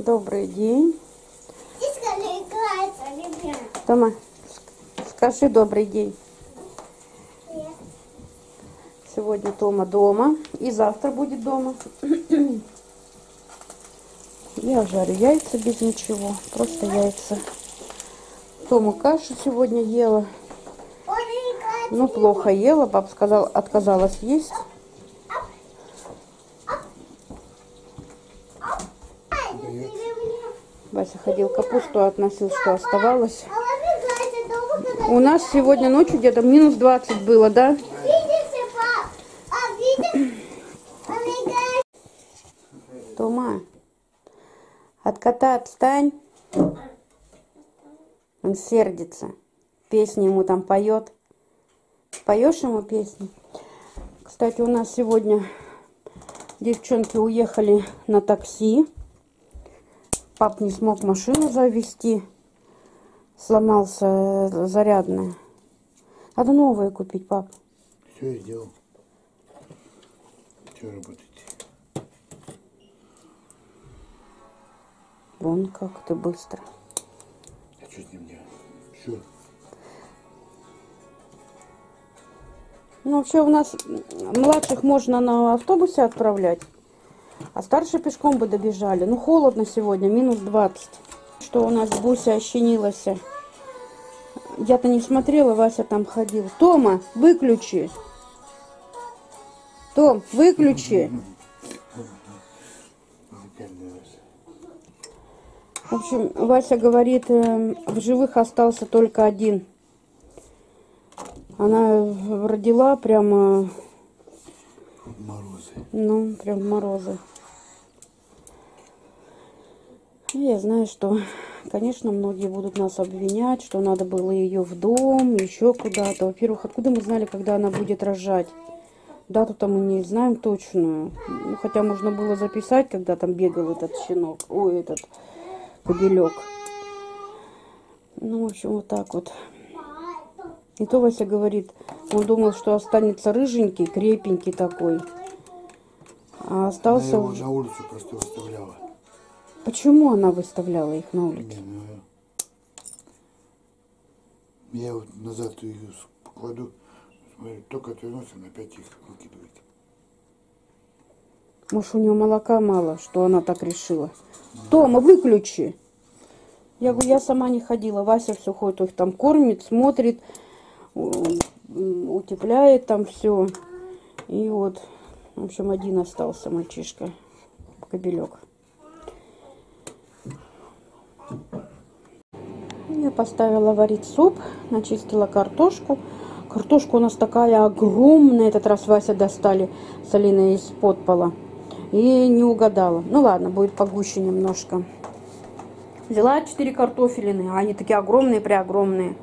Добрый день. Тома, скажи добрый день. Сегодня Тома дома. И завтра будет дома. Я жарю яйца без ничего. Просто яйца. Тома кашу сегодня ела. Ну, плохо ела. Папа сказал, отказалась есть. Ай, ты меня. Вася ходил капусту, относил, что оставалось. А. У нас сегодня ночью где-то минус 20 было, да? А, играет. Тома, от кота отстань. Он сердится. Песни ему там поет. Поешь ему песни? Кстати, у нас сегодня девчонки уехали на такси. Пап не смог машину завести. Сломался э, зарядная. Надо новое купить, пап. Все, я сделал. Все работаете. Вон как ты быстро. А что с ним делать? Все. Ну, вообще у нас младших можно на автобусе отправлять, а старшие пешком бы добежали. Ну, холодно сегодня, минус 20. Что у нас Буся ощенилась. Я-то не смотрела, Вася там ходил. Тома, выключи. Том, выключи. В общем, Вася говорит, э, в живых остался только один. Она родила прямо, Морозы. ну, прям морозы. И Я знаю, что, конечно, многие будут нас обвинять, что надо было ее в дом, еще куда-то. Во-первых, откуда мы знали, когда она будет рожать? Дату-то мы не знаем точную. Ну, хотя можно было записать, когда там бегал этот щенок, ой, этот кобелек. Ну, в общем, вот так вот. И то Вася говорит, он думал, что останется рыженький, крепенький такой. А Она остался... его на улицу просто выставляла. Почему она выставляла их на улице? Не, ну, я вот назад ее покладу, смотрю, только отвернулся, она опять их выкидывает. Может, у нее молока мало, что она так решила. Тома, выключи! Я говорю, я сама не ходила. Вася все ходит, их там кормит, смотрит, утепляет там все. И вот, в общем, один остался мальчишка, кобелек. Я поставила варить суп, начистила картошку. Картошка у нас такая огромная. Этот раз Вася достали с Алиной из-под пола. И не угадала. Ну ладно, будет погуще немножко. Взяла 4 картофелины, а они такие огромные, преогромные.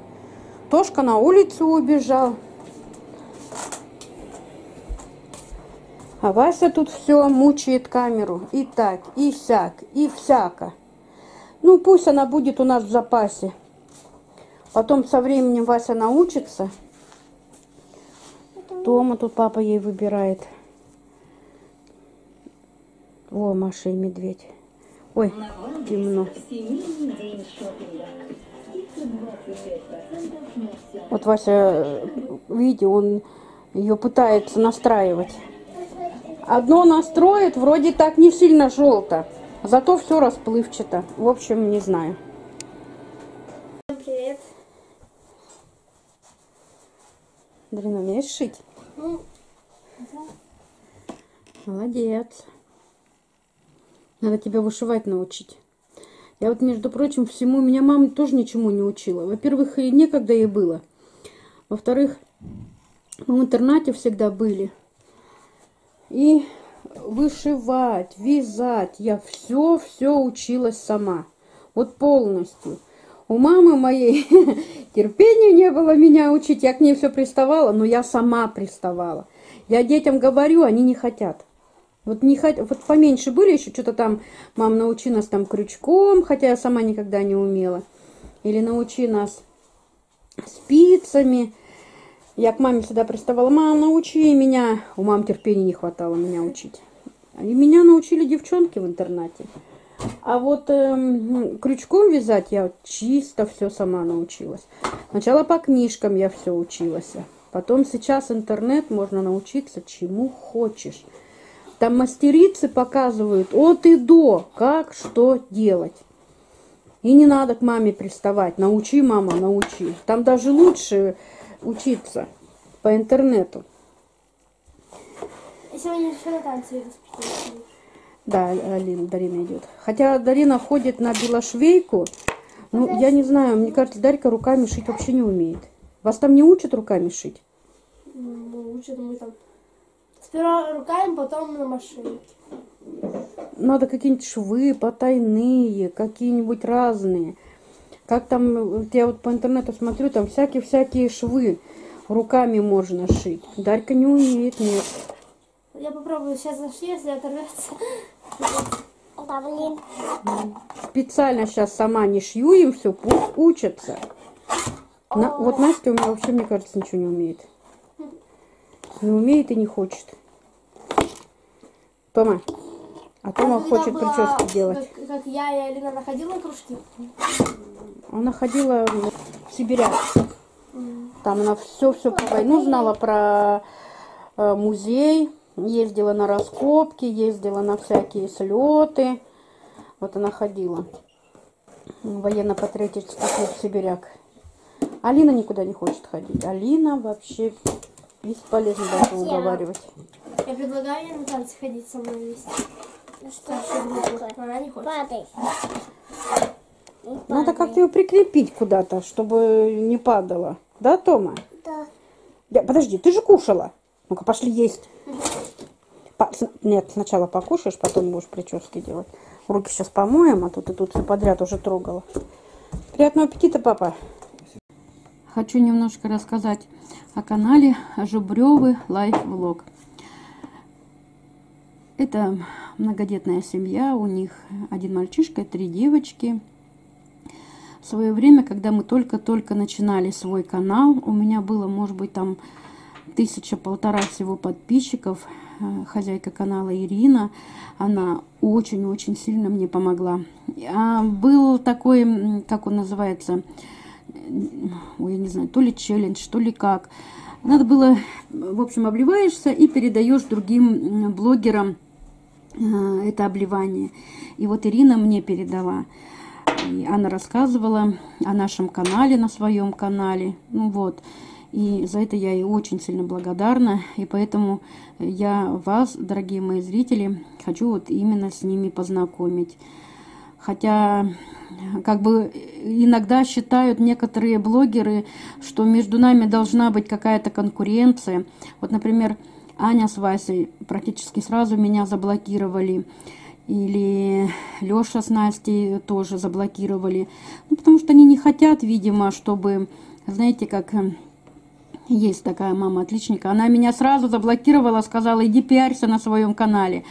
Тошка на улицу убежал. А Вася тут все мучает камеру. И так, и сяк, и всяко. Ну, пусть она будет у нас в запасе. Потом со временем Вася научится. Тома тут папа ей выбирает. О, Маша и медведь. Ой, темно. Вот Вася, видите, он ее пытается настраивать. Одно настроит, вроде так не сильно желто, зато все расплывчато. В общем, не знаю. Привет. Дарина, умеешь шить? Ну, Молодец. Надо тебя вышивать научить. Я вот, между прочим, всему, меня мама тоже ничему не учила. Во-первых, и некогда ей было. Во-вторых, в интернате всегда были. И вышивать, вязать, я все-все училась сама. Вот полностью. У мамы моей терпения не было меня учить. Я к ней все приставала, но я сама приставала. Я детям говорю, они не хотят. Вот не хот... вот поменьше были еще что-то там, мам, научи нас там крючком, хотя я сама никогда не умела. Или научи нас спицами. Я к маме всегда приставала, мам, научи меня. У мам терпения не хватало меня учить. И меня научили девчонки в интернате. А вот эм, крючком вязать я чисто все сама научилась. Сначала по книжкам я все училась. Потом сейчас интернет можно научиться чему хочешь. Там мастерицы показывают от и до, как что делать. И не надо к маме приставать. Научи, мама, научи. Там даже лучше учиться по интернету. И сегодня еще на танцы распределили. Да, Алина, Дарина идет. Хотя Дарина ходит на белошвейку. Ну, я не знаю, мне кажется, Дарька руками шить вообще не умеет. Вас там не учат руками шить? Ну, учат мы там. Сперва руками, потом на машине. Надо какие-нибудь швы потайные, какие-нибудь разные. Как там, я вот по интернету смотрю, там всякие-всякие швы руками можно шить. Дарька не умеет, нет. Я попробую сейчас зашли, если оторвется. Да, блин. Специально сейчас сама не шью им все, пусть учатся. На- вот Настя у меня вообще, мне кажется, ничего не умеет. Не умеет и не хочет. Тома. А Тома Когда хочет была, прически делать. Как, как я и Алина находила кружки. Она ходила в Сибиряк. Там она все-все про войну знала, про э, музей, ездила на раскопки, ездила на всякие слеты. Вот она ходила. Военно-патриотический клуб Сибиряк. Алина никуда не хочет ходить. Алина вообще бесполезно даже уговаривать. Я предлагаю ей на танцы ходить со мной вместе. Ну что Она не хочет. Падай. Надо как-то ее прикрепить куда-то, чтобы не падала. Да, Тома? Да. Да, подожди, ты же кушала. Ну-ка, пошли есть. Нет, сначала покушаешь, потом будешь прически делать. Руки сейчас помоем, а тут ты тут все подряд уже трогала. Приятного аппетита, папа. Хочу немножко рассказать о канале Жубрёвы Life Vlog. Это многодетная семья, у них один мальчишка и три девочки. В свое время, когда мы только-только начинали свой канал, у меня было, может быть, там тысяча-полтора всего подписчиков. Э, Хозяйка канала Ирина, она очень-очень сильно мне помогла. А был такой, как он называется, ой, я не знаю, то ли челлендж, то ли как. Надо было, в общем, обливаешься и передаешь другим блогерам э, это обливание. И вот Ирина мне передала. И она рассказывала о нашем канале, на своем канале. Ну вот. И за это я ей очень сильно благодарна. И поэтому я вас, дорогие мои зрители, хочу вот именно с ними познакомить. Хотя, как бы иногда считают некоторые блогеры, что между нами должна быть какая-то конкуренция. Вот, например, Аня с Васей практически сразу меня заблокировали. Или Леша с Настей тоже заблокировали. Ну, потому что они не хотят, видимо, чтобы, знаете, как есть такая мама отличника. Она меня сразу заблокировала, сказала, иди пиарься на своем канале.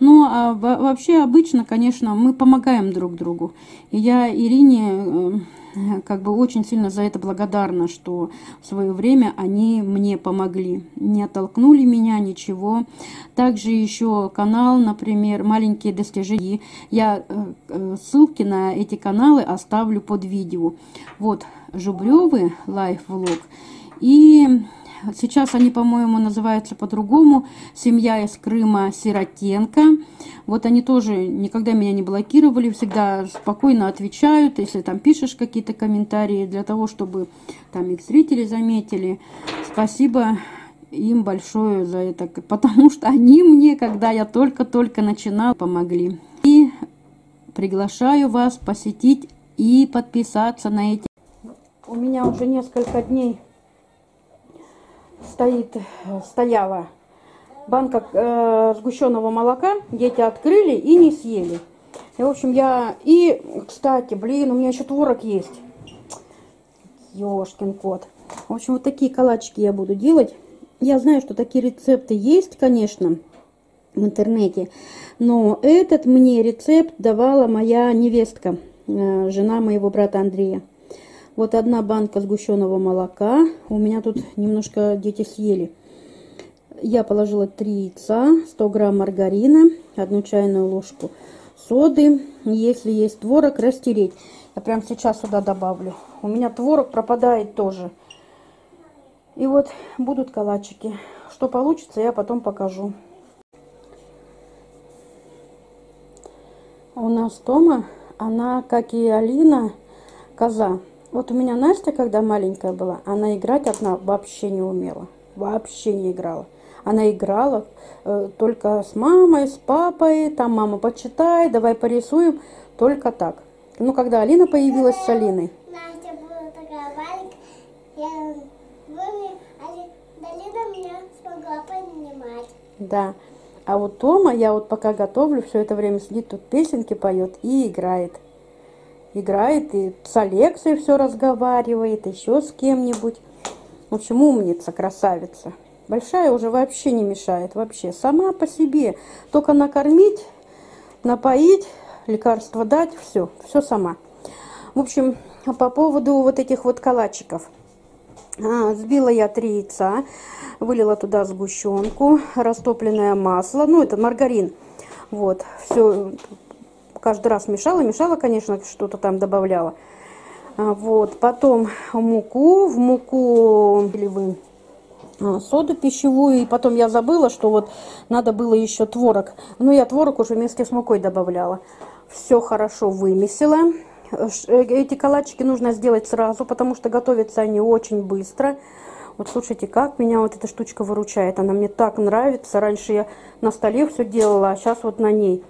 Ну, а во- вообще обычно, конечно, мы помогаем друг другу. И я Ирине э, как бы очень сильно за это благодарна, что в свое время они мне помогли. Не оттолкнули меня, ничего. Также еще канал, например, «Маленькие достижения». Я э, э, ссылки на эти каналы оставлю под видео. Вот, Жубревы, лайф-влог. И сейчас они, по-моему, называются по-другому. Семья из Крыма Сиротенко. Вот они тоже никогда меня не блокировали, всегда спокойно отвечают, если там пишешь какие-то комментарии, для того, чтобы там их зрители заметили. Спасибо им большое за это, потому что они мне, когда я только-только начинала, помогли. И приглашаю вас посетить и подписаться на эти. У меня уже несколько дней стоит, стояла банка э, сгущенного молока. Дети открыли и не съели. И, в общем, я... И, кстати, блин, у меня еще творог есть. Ёшкин кот. В общем, вот такие калачики я буду делать. Я знаю, что такие рецепты есть, конечно, в интернете. Но этот мне рецепт давала моя невестка, э, жена моего брата Андрея. Вот одна банка сгущенного молока. У меня тут немножко дети съели. Я положила 3 яйца, 100 грамм маргарина, одну чайную ложку соды. Если есть творог, растереть. Я прям сейчас сюда добавлю. У меня творог пропадает тоже. И вот будут калачики. Что получится, я потом покажу. У нас Тома, она, как и Алина, коза. Вот у меня Настя, когда маленькая была, она играть одна вообще не умела. Вообще не играла. Она играла э, только с мамой, с папой. Там мама почитай, давай порисуем. Только так. Ну, когда Алина появилась с Алиной. Настя была такая маленькая, я а Далина меня смогла понимать. Да. А вот Тома, я вот пока готовлю, все это время сидит, тут песенки поет и играет. Играет и с Алексой все разговаривает, еще с кем-нибудь. В общем, умница, красавица. Большая уже вообще не мешает, вообще. Сама по себе. Только накормить, напоить, лекарства дать, все, все сама. В общем, по поводу вот этих вот калачиков. А, Сбила я три яйца, вылила туда сгущенку, растопленное масло, ну это маргарин. Вот, все каждый раз мешала, мешала, конечно, что-то там добавляла. А, Вот, потом муку, в муку или вы а, соду пищевую, и потом я забыла, что вот надо было еще творог. Ну, я творог уже вместе с мукой добавляла. Все хорошо вымесила. Э, Эти калачики нужно сделать сразу, потому что готовятся они очень быстро. Вот слушайте, как меня вот эта штучка выручает. Она мне так нравится. Раньше я на столе все делала, а сейчас вот на ней.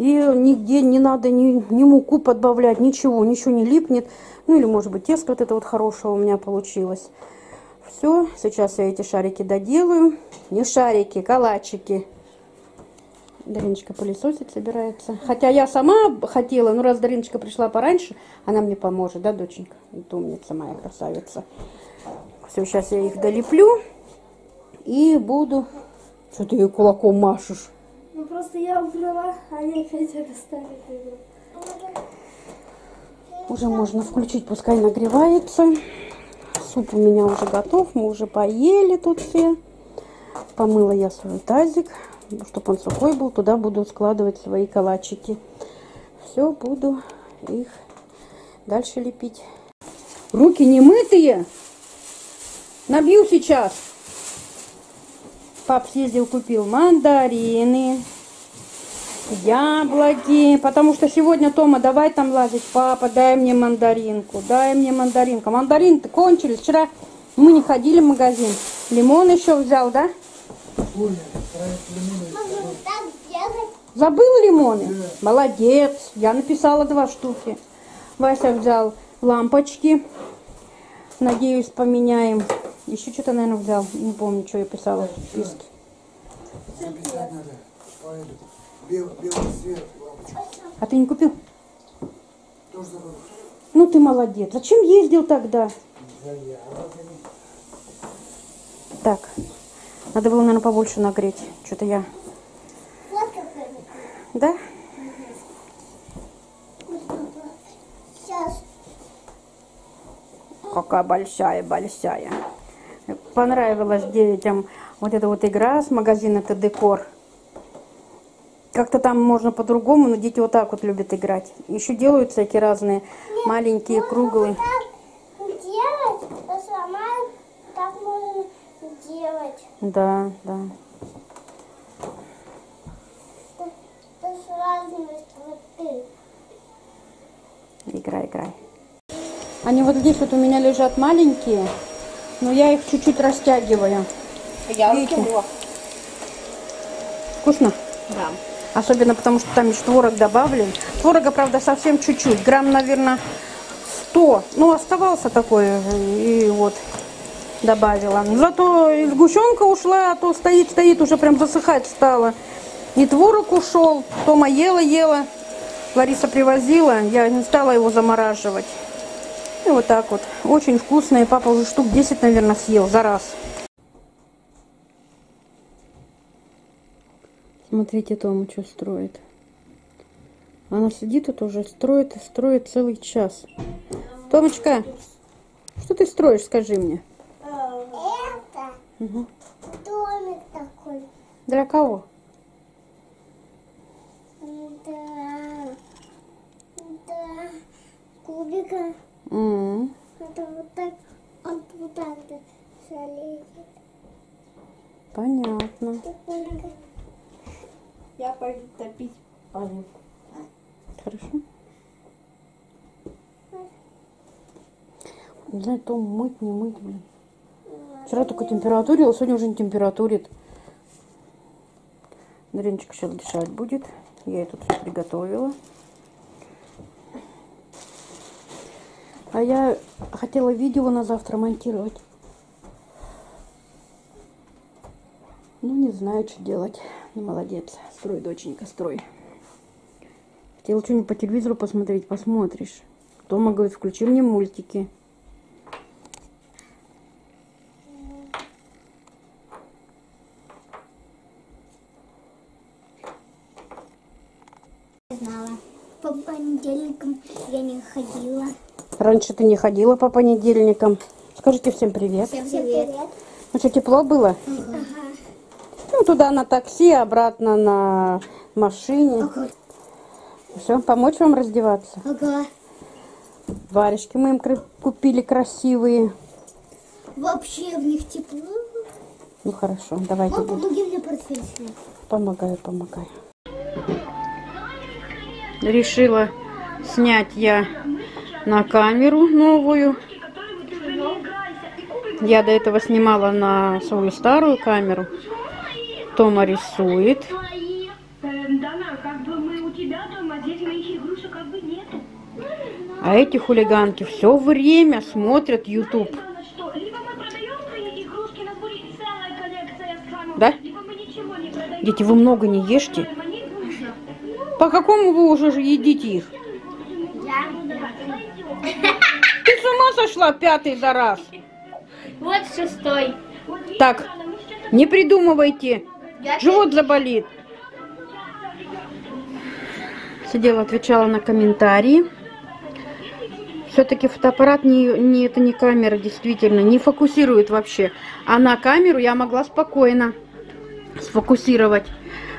И нигде не надо ни, ни муку подбавлять, ничего, ничего не липнет. Ну или может быть тесто вот это вот хорошее у меня получилось. Все, сейчас я эти шарики доделаю. Не шарики, калачики. Дариночка пылесосить собирается. Хотя я сама хотела, но раз Дариночка пришла пораньше, она мне поможет, да, доченька? Это умница моя красавица. Все, сейчас я их долеплю и буду... Что ты ей кулаком машешь? Ну просто я убрала, а они опять это ставят. Уже можно включить, пускай нагревается. Суп у меня уже готов, мы уже поели тут все. Помыла я свой тазик, чтобы он сухой был. Туда буду складывать свои калачики. Все, буду их дальше лепить. Руки не мытые. Набью сейчас. Пап съездил, купил мандарины, яблоки. Потому что сегодня, Тома, давай там лазить. Папа, дай мне мандаринку, дай мне мандаринку. Мандарины-то кончились. Вчера мы не ходили в магазин. Лимон еще взял, да? Забыл лимоны? Молодец. Я написала два штуки. Вася взял лампочки. Надеюсь, поменяем. Еще что-то, наверное, взял. Не помню, что я писала в списке. А ты не купил? Ну ты молодец. Зачем ездил тогда? Так. Надо было, наверное, побольше нагреть. Что-то я... Да? Какая большая, большая. Понравилась детям вот эта вот игра с магазина «Это декор». Как-то там можно по-другому, но дети вот так вот любят играть. Еще делают всякие разные маленькие, круглые. Делать, сама так можно делать. Да, да. Играй, играй. Они вот здесь вот у меня лежат маленькие, но я их чуть-чуть растягиваю. Я Видите? раскрыла. Вкусно? Да. Особенно потому, что там еще творог добавлен. Творога, правда, совсем чуть-чуть. Грамм, наверное, 100. Ну, оставался такой. э, И вот добавила. Зато и сгущенка ушла, а то стоит, стоит, уже прям засыхать стала. И творог ушел. Тома ела, ела. Лариса привозила. Я не стала его замораживать. И вот так вот. Очень вкусные. Папа уже штук 10, наверное, съел за раз. Смотрите, Тома что строит. Она сидит тут уже, строит и строит целый час. Томочка, что ты строишь, скажи мне? Это Мгм. домик такой. Для кого? Да. Да. Кубика. Это вот так. Он вот так залезет. Понятно. Тихонько. Я пойду топить паню. Хорошо. Не знаю, то мыть, не мыть, блин. Вчера только температурил, сегодня уже не температурит. Дариночка сейчас дышать будет. Я ей тут все приготовила. А я хотела видео на завтра монтировать. Ну, не знаю, что делать. Ну, молодец. Строй, доченька, строй. Хотела что-нибудь по телевизору посмотреть, посмотришь. Тома говорит, включи мне мультики. Знала. По понедельникам я не ходила. Раньше ты не ходила по понедельникам. Скажите всем привет. Всем привет. Ну что, тепло было? Ну, туда на такси, обратно на машине. Все, помочь вам раздеваться? Ага. Варежки мы им купили красивые. Вообще в них тепло. Ну, хорошо, давайте. Мам, помоги мне портфель снять. Помогаю, помогаю. Решила снять я на камеру новую. Я до этого снимала на свою старую камеру. Тома рисует. а эти хулиганки все время смотрят YouTube. Да? Дети, вы много не ешьте. По какому вы уже же едите их? Ты с ума сошла пятый за раз? Вот шестой. Так, не придумывайте. Живот заболит. Сидела, отвечала на комментарии. Все-таки фотоаппарат не, не это не камера, действительно, не фокусирует вообще. А на камеру я могла спокойно сфокусировать.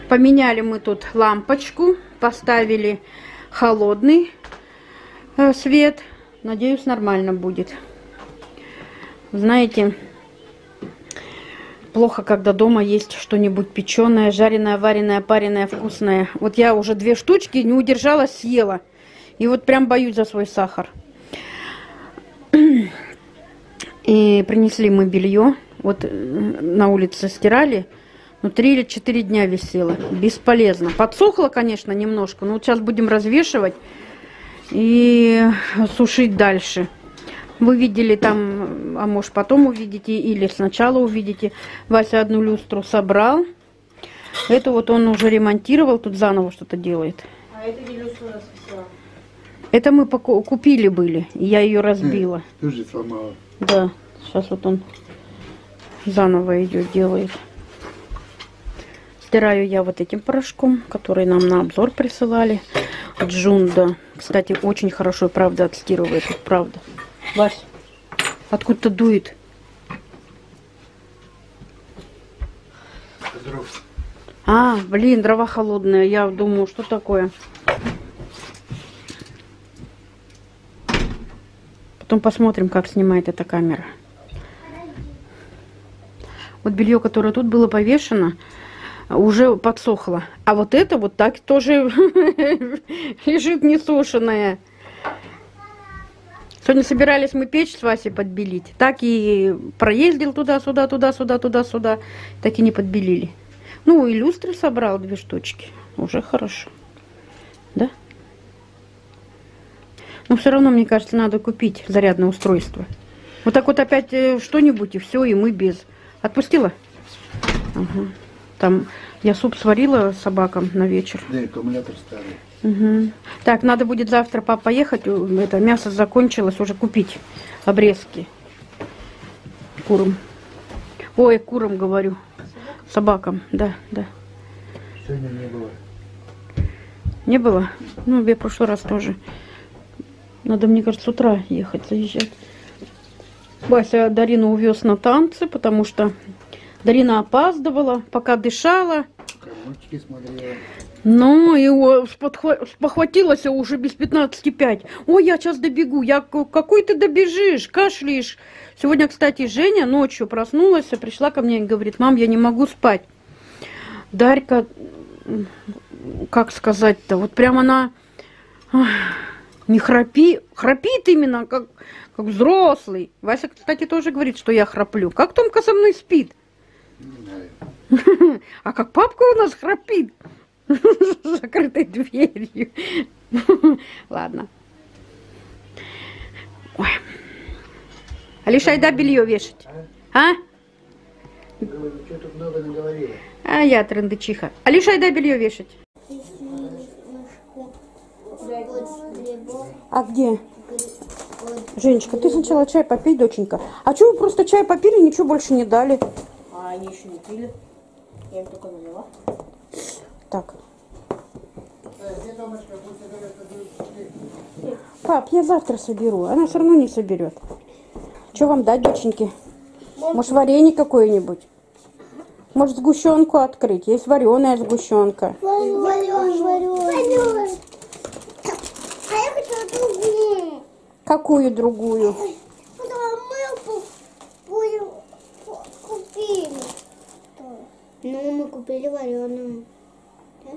Поменяли мы тут лампочку, поставили холодный э, свет. Надеюсь, нормально будет. Знаете, плохо, когда дома есть что-нибудь печеное, жареное, вареное, пареное, вкусное. Вот я уже две штучки не удержалась, съела. И вот прям боюсь за свой сахар. И принесли мы белье. Вот э, на улице стирали. Ну, три или четыре дня висело. Бесполезно. Подсохло, конечно, немножко. Но вот сейчас будем развешивать и сушить дальше. Вы видели там, а может потом увидите, или сначала увидите. Вася одну люстру собрал. Это вот он уже ремонтировал, тут заново что-то делает. А это не люстра висела. Это мы купили были, я ее разбила. Тоже сломала. Да, сейчас вот он заново ее делает. Стираю я вот этим порошком, который нам на обзор присылали. Джунда. Кстати, очень хорошо, правда, отстирывает. Правда. Вась, откуда-то дует. А, блин, дрова холодные. Я думаю, что такое? Потом посмотрим, как снимает эта камера. Вот белье, которое тут было повешено, уже подсохло. А вот это вот так тоже лежит несушенное. Сегодня собирались мы печь с Васей подбелить. Так и проездил туда-сюда, туда-сюда, туда-сюда. Так и не подбелили. Ну, и люстры собрал две штучки. Уже хорошо. Да? Но все равно, мне кажется, надо купить зарядное устройство. Вот так вот опять э, что-нибудь, и все, и мы без. Отпустила? Ага. Там я суп сварила собакам на вечер. Да, аккумулятор старый. Мгм. Так, надо будет завтра папа поехать. Это мясо закончилось, уже купить обрезки курам. Ой, курам говорю. Собакам, да, да. Сегодня не было. Не было? Ну, я в прошлый раз тоже. Надо, мне кажется, с утра ехать, заезжать. Вася Дарину увез на танцы, потому что Дарина опаздывала, пока дышала. Мультики смотрела. Ну, и спохватилась а уже без 15,5. Ой, я сейчас добегу. Я какой ты добежишь, кашляешь. Сегодня, кстати, Женя ночью проснулась, и пришла ко мне и говорит, мам, я не могу спать. Дарька, как сказать-то, вот прям она не храпи, храпит именно, как, как взрослый. Вася, кстати, тоже говорит, что я храплю. Как Томка со мной спит? А как папка у нас храпит с закрытой дверью. Ладно. Ой. Алиша, айда белье вешать. А? А я трындычиха. Алиша, айда белье вешать. А где? Женечка, ты сначала чай попей, доченька. А что вы просто чай попили, ничего больше не дали? Они еще не пили. Я их только налила. Так. Пап, я завтра соберу. Она все равно не соберет. Что вам дать, доченьки? Может, варенье какое-нибудь? Может, сгущенку открыть? Есть вареная сгущенка. Варен, варен. А я хочу другую. Какую другую? Потому мы ку- будем ку- купили. Ну, мы купили вареную.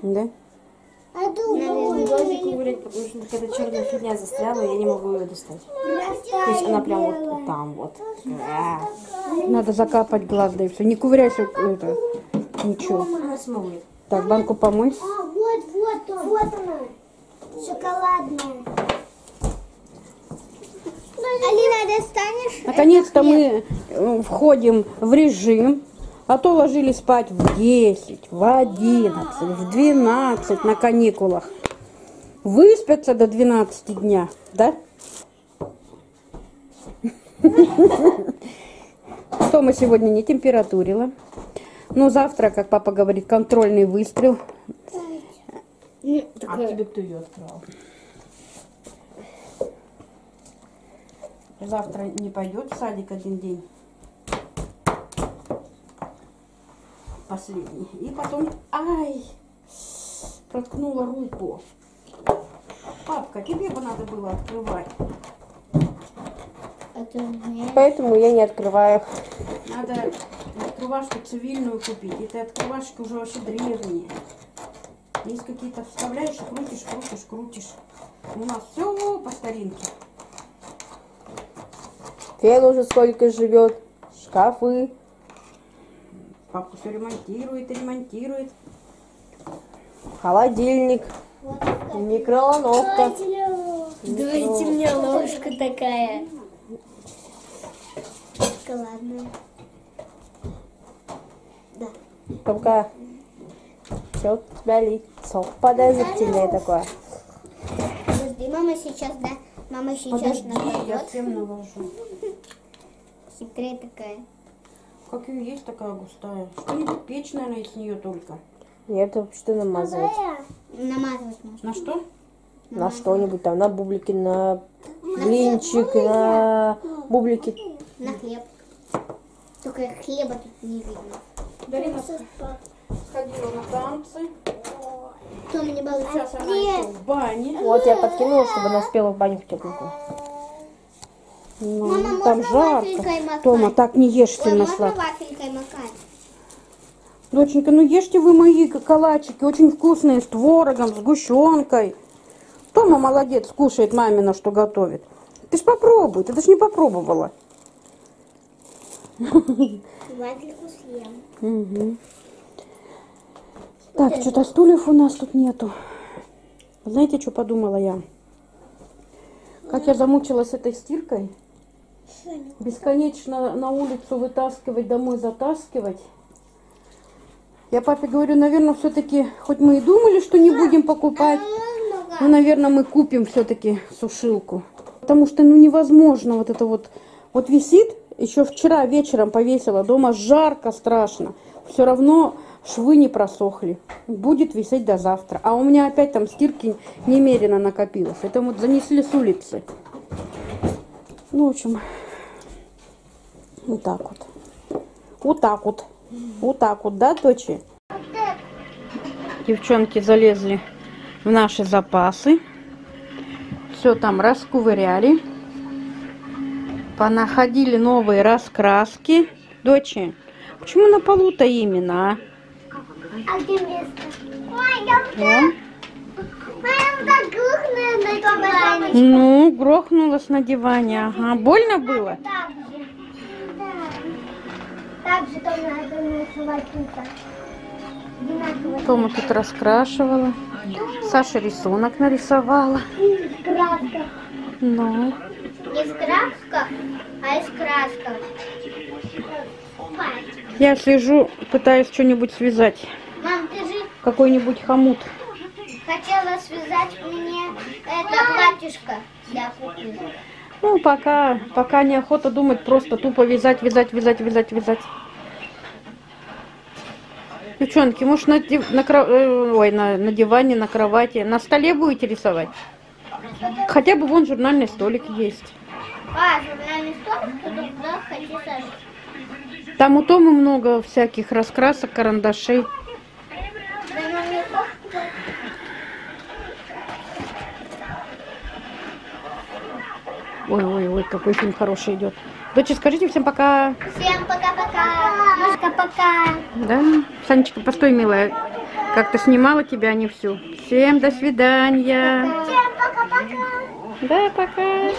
Да? А Наверное, дождик другую? говорит, потому что какая-то черная фигня застряла, и я не могу ее достать. То есть она прям вот, вот там вот. А, Надо закапать глаз, да и все. Не ковыряйся это. Ничего. Она смоет. Так, банку помой. А, вот, вот он. Вот она. Шоколадная. Алина, достанешь? Наконец-то мы э, входим в режим. А то ложились спать в 10, в 11, в 12 на каникулах. Выспятся до 12 дня, да? Тома сегодня не температурила. Но завтра, как папа говорит, контрольный выстрел. А тебе кто ее открывал? Завтра не пойдет в садик один день. Последний. И потом, ай, проткнула руку. Папка, тебе бы надо было открывать. Это. Поэтому я не открываю. Надо открывашку цивильную купить. Эти открывашки уже вообще древние. Есть какие-то вставляешь крутишь, крутишь, крутишь. У нас все по старинке. Фен уже сколько живет. Шкафы. Папка все ремонтирует и ремонтирует. Холодильник. Микроволновка. Давайте мне ложка такая. Шоколадная. Только все у тебя лицо подозрительное такое. Подожди, мама сейчас, да? Мама сейчас Подожди, я накладет. всем наложу. Хитрая такая. Как ее есть такая густая. Что-нибудь печь, наверное, с нее только. Нет, вообще намазывать. Намазывать можно. На что? На что-нибудь там, на бублики, на блинчик, на бублики. На хлеб. Только хлеба тут не видно. Дарина сходила на танцы. Кто мне был? Сейчас она еще в бане. Вот я подкинула, чтобы она успела в баню в тепленькую. Ну, Мама, там можно жарко. макать? Тома, так не ешь Ой, сильно можно сладко. вафелькой макать? Доченька, ну ешьте вы мои калачики, очень вкусные, с творогом, с сгущенкой. Тома молодец, кушает мамина, что готовит. Ты ж попробуй, ты даже не попробовала. Вафельку съем. Мгм. Так, что-то стульев у нас тут нету. Знаете, что подумала я? Как я замучилась этой стиркой. Бесконечно на улицу вытаскивать, домой затаскивать. Я папе говорю, наверное, все-таки, хоть мы и думали, что не будем покупать, ну, наверное, мы купим все-таки сушилку. Потому что, ну, невозможно вот это вот. Вот висит, еще вчера вечером повесила, дома жарко страшно. Все равно швы не просохли. Будет висеть до завтра. А у меня опять там стирки немерено накопилось. Это вот занесли с улицы. Ну, в общем, вот так вот. Вот так вот. Вот так вот, да, дочи? Девчонки залезли в наши запасы. Все там расковыряли. Понаходили новые раскраски. Дочи, почему на полу-то именно, а? А где место? Ой, Ну, грохнулась на диване. Ага. Больно было? Так же. Так же там надо нарисовать тут. Тома тут раскрашивала. Саша рисунок нарисовала. Краска. Ну, из краска, а из краска. я слежу, пытаюсь что-нибудь связать. Мам, ты же Какой-нибудь хомут. Хотела связать мне это платьишко для куклы. Ну, пока, пока неохота думать, просто тупо вязать, вязать, вязать, вязать, вязать. Девчонки, может на, на, э, ой, на, на диване, на кровати, на столе будете рисовать? Хотя бы вон журнальный столик есть. А, журнальный столик, туда хочу Саша. Там у Томы много всяких раскрасок, карандашей. Да, ну, не то. Ой, ой, ой, какой фильм хороший идет. Доча, скажите всем пока. Всем пока-пока. Пока-пока. Да? Санечка, постой, милая. Как-то снимала тебя, а не всю. Всем до свидания. Всем пока-пока. Да, пока.